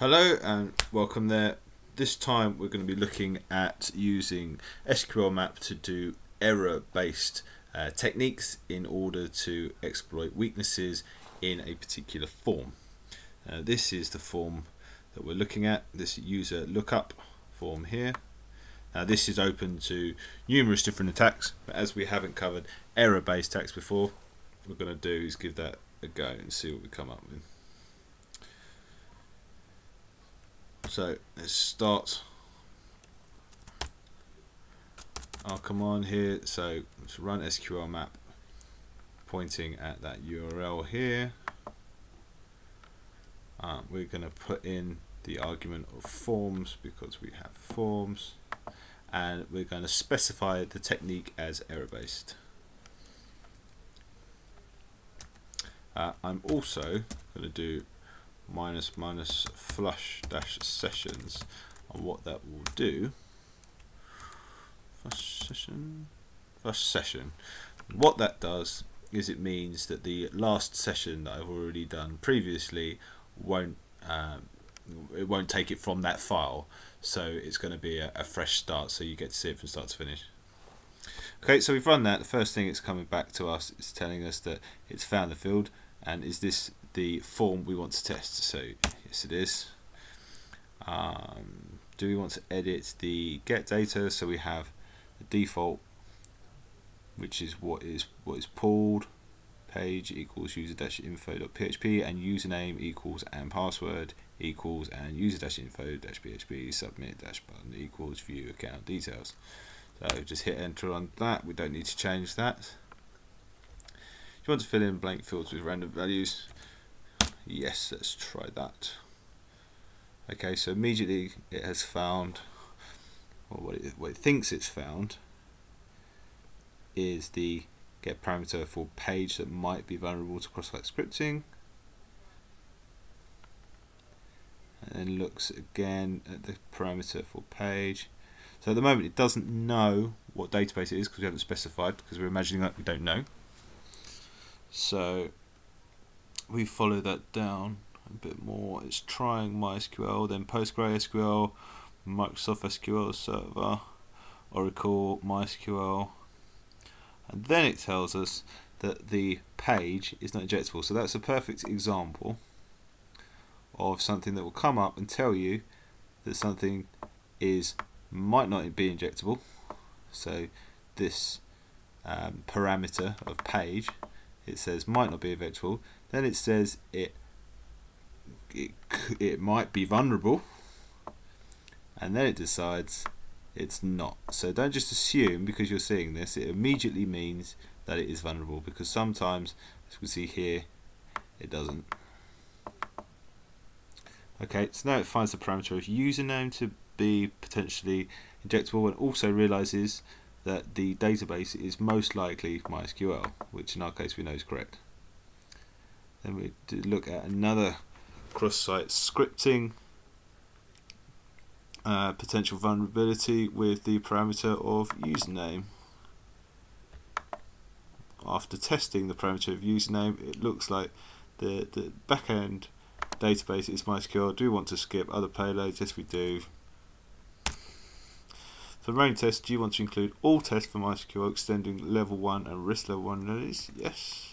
Hello and welcome there. This time we're going to be looking at using SQL map to do error based uh, techniques in order to exploit weaknesses in a particular form. Uh, this is the form that we're looking at, this user lookup form here. Now this is open to numerous different attacks, but as we haven't covered error based attacks before, we're going to do is give that a go and see what we come up with. So let's start our command here. So let's run SQL map pointing at that URL here. Uh, we're going to put in the argument of forms because we have forms and we're going to specify the technique as error based. Uh, I'm also going to do minus minus flush dash sessions. And what that will do flush session flush session. What that does is it means that the last session that I've already done previously won't um, it won't take it from that file. So it's going to be a, a fresh start so you get to see it from start to finish. Okay so we've run that. The first thing it's coming back to us is telling us that it's found the field. And is this the form we want to test. So yes it is. Um, do we want to edit the get data? So we have the default, which is what is what is pulled page equals user dash info dot php and username equals and password equals and user dash info dash php submit dash button equals view account details. So just hit enter on that. We don't need to change that. If you want to fill in blank fields with random values, yes let's try that. Okay so immediately it has found or what it, what it thinks it's found is the get parameter for page that might be vulnerable to cross-site scripting. And then looks again at the parameter for page. So at the moment it doesn't know what database it is because we haven't specified because we're imagining that we don't know. So we follow that down a bit more. It's trying MySQL, then PostgreSQL, Microsoft SQL Server, Oracle, MySQL, and then it tells us that the page is not injectable. So that's a perfect example of something that will come up and tell you that something is might not be injectable. So this um, parameter of page, it says might not be injectable. Then it says it, it, it might be vulnerable. And then it decides it's not. So don't just assume because you're seeing this, it immediately means that it is vulnerable because sometimes, as we see here, it doesn't. Okay, so now it finds the parameter of username to be potentially injectable and also realizes that the database is most likely MySQL, which in our case we know is correct. Then we look at another cross-site scripting uh, potential vulnerability with the parameter of username. After testing the parameter of username, it looks like the, the backend database is MySQL. Do we want to skip other payloads? Yes, we do. For running tests, do you want to include all tests for MySQL extending level 1 and risk level 1 release? Yes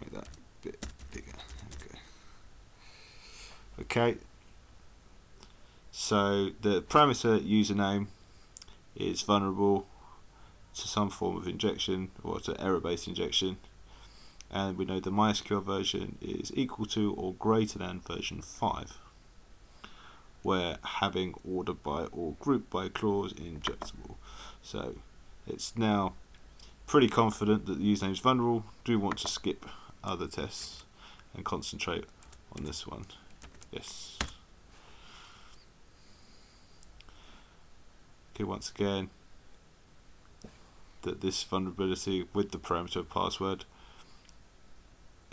make that a bit bigger. Okay. Okay. So the parameter username is vulnerable to some form of injection or to error-based injection and we know the MySQL version is equal to or greater than version 5 where having order by or group by clause injectable so it's now pretty confident that the username is vulnerable do want to skip other tests and concentrate on this one. Yes. Okay, once again, that this vulnerability with the parameter password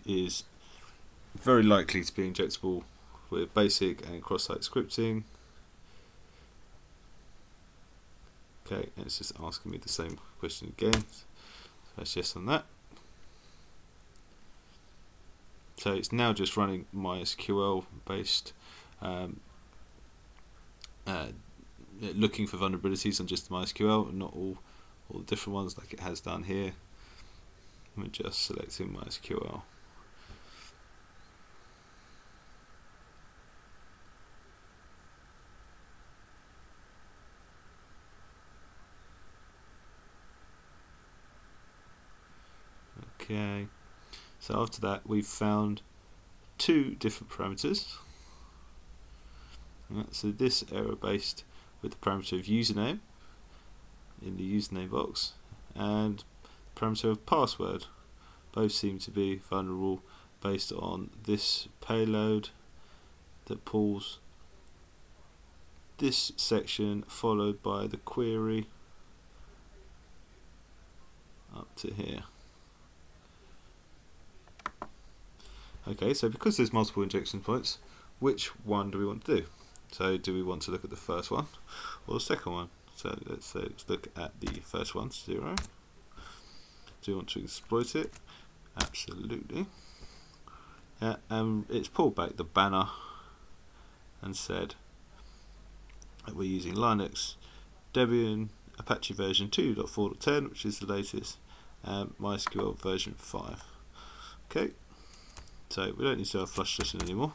is very likely to be injectable with basic and cross-site scripting. Okay, and it's just asking me the same question again. So that's yes on that. So it's now just running MySQL based, um, uh, looking for vulnerabilities on just MySQL, not all all the different ones like it has done here. I'm just selecting MySQL. Okay, so after that we've found two different parameters. So this error based with the parameter of username in the username box and the parameter of password. Both seem to be vulnerable based on this payload that pulls this section followed by the query up to here. Okay, so because there's multiple injection points, which one do we want to do? So do we want to look at the first one or the second one? So let's say let's look at the first one, zero. Do we want to exploit it? Absolutely. Yeah, and it's pulled back the banner and said that we're using Linux, Debian, Apache version 2.4.10, which is the latest, and MySQL version 5. Okay, so we don't need to have flush session anymore.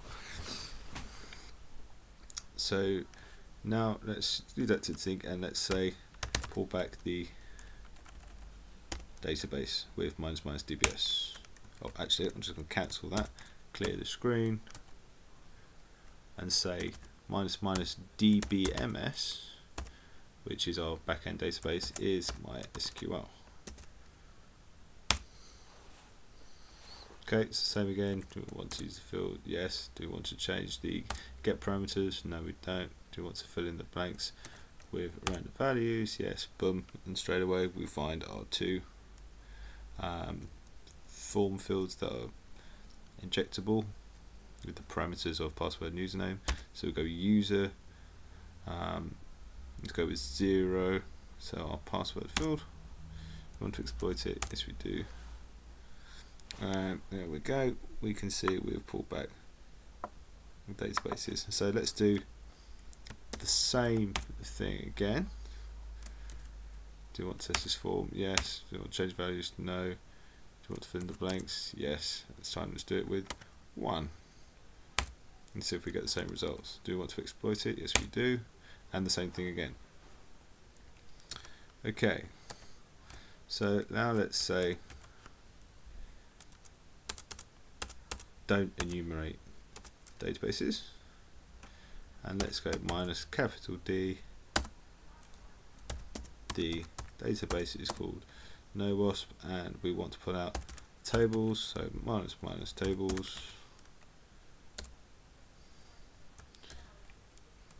So now let's do that to sync and let's say pull back the database with minus minus dbs. Oh, actually, I'm just going to cancel that, clear the screen, and say minus minus dbms, which is our backend database, is MySQL. Okay, it's the same again. Do we want to use the field? Yes. Do we want to change the get parameters? No, we don't. Do we want to fill in the blanks with random values? Yes. Boom. And straight away we find our two um, form fields that are injectable with the parameters of password and username. So we go user. Um, let's go with zero. So our password field. We want to exploit it? Yes, we do. There we go. We can see we've pulled back databases. So let's do the same thing again. Do you want to test this form? Yes. Do you want to change values? No. Do you want to fill in the blanks? Yes. It's time let's do it with one. And see if we get the same results. Do we want to exploit it? Yes we do. And the same thing again. Okay. So now let's say don't enumerate databases. And let's go minus capital D. The database is called no wasp and we want to put out tables so minus minus tables.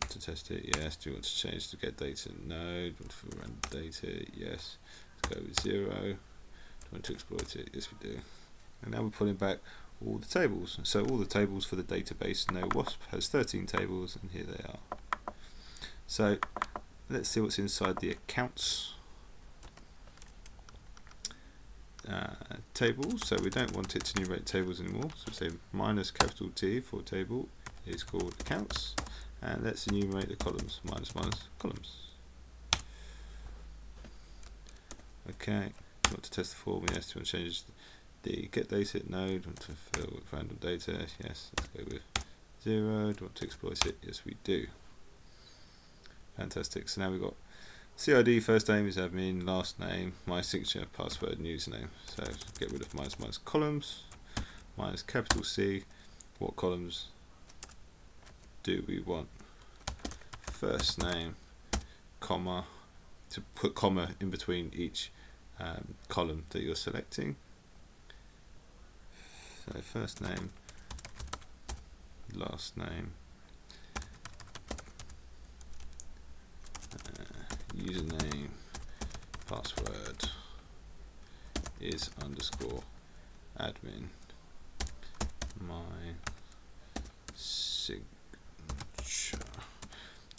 To test it yes. Do you want to change to get data? No. Do you want to run data? Yes. Let's go with zero. Do you want to exploit it? Yes we do. And now we're pulling back all the tables. So all the tables for the database no wasp has 13 tables and here they are. So let's see what's inside the accounts uh, tables. So we don't want it to enumerate tables anymore. So say minus capital T for table is called accounts and let's enumerate the columns minus minus columns. Okay, want to test the form, yes, to change the get data node, want to fill with random data, yes, let's go with 0, do want to exploit it, yes we do. Fantastic, so now we've got CID, first name is admin, last name, my signature, password, and username. So get rid of minus minus columns, minus capital C, what columns do we want? First name, comma, to put comma in between each um, column that you're selecting. So first name, last name, uh, username, password is underscore admin my signature.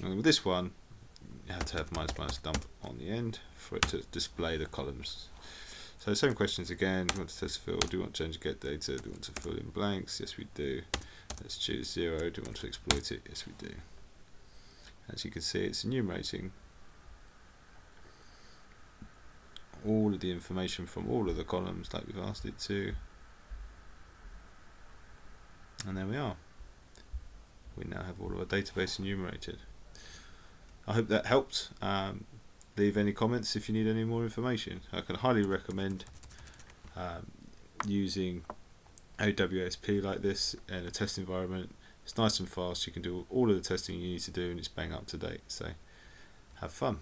And with this one, you have to have minus minus dump on the end for it to display the columns. So same questions again. Do you want to test a field? Do you want to change get data? Do you want to fill in blanks? Yes, we do. Let's choose zero. Do you want to exploit it? Yes, we do. As you can see, it's enumerating all of the information from all of the columns like we've asked it to. And there we are. We now have all of our database enumerated. I hope that helped. Um, leave any comments if you need any more information. I can highly recommend um, using OWASP like this in a test environment. It's nice and fast. You can do all of the testing you need to do and it's bang up to date. So have fun.